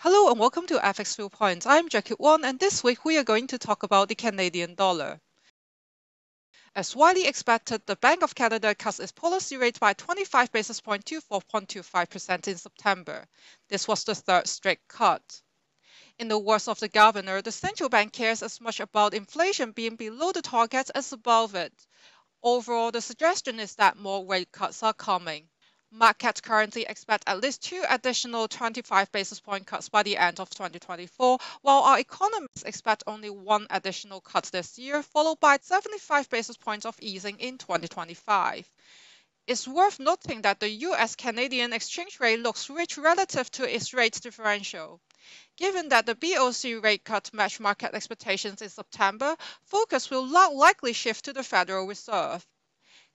Hello and welcome to FX Viewpoint. I'm Jackie Wong and this week we are going to talk about the Canadian dollar. As widely expected, the Bank of Canada cuts its policy rate by 25 basis points to 4.25% in September. This was the third straight cut. In the words of the governor, the central bank cares as much about inflation being below the target as above it. Overall, the suggestion is that more rate cuts are coming. Markets currently expect at least two additional 25 basis point cuts by the end of 2024, while our economists expect only one additional cut this year, followed by 75 basis points of easing in 2025. It's worth noting that the US Canadian exchange rate looks rich relative to its rate differential. Given that the BOC rate cut matched market expectations in September, focus will likely shift to the Federal Reserve.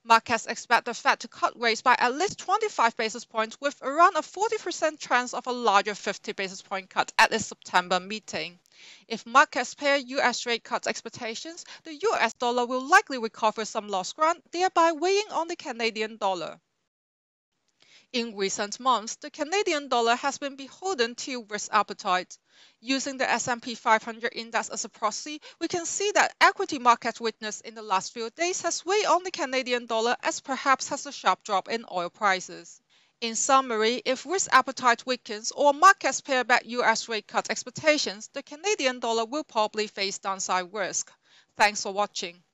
Markets expect the Fed to cut rates by at least 25 basis points, with around a 40% chance of a larger 50 basis point cut at its September meeting. If markets pare US rate cut expectations, the US dollar will likely recover some lost ground, thereby weighing on the Canadian dollar. In recent months, the Canadian dollar has been beholden to risk appetite. Using the S&P 500 index as a proxy, we can see that equity market weakness in the last few days has weighed on the Canadian dollar as perhaps has a sharp drop in oil prices. In summary, if risk appetite weakens or markets pare back US rate cut expectations, the Canadian dollar will probably face downside risk. Thanks for watching.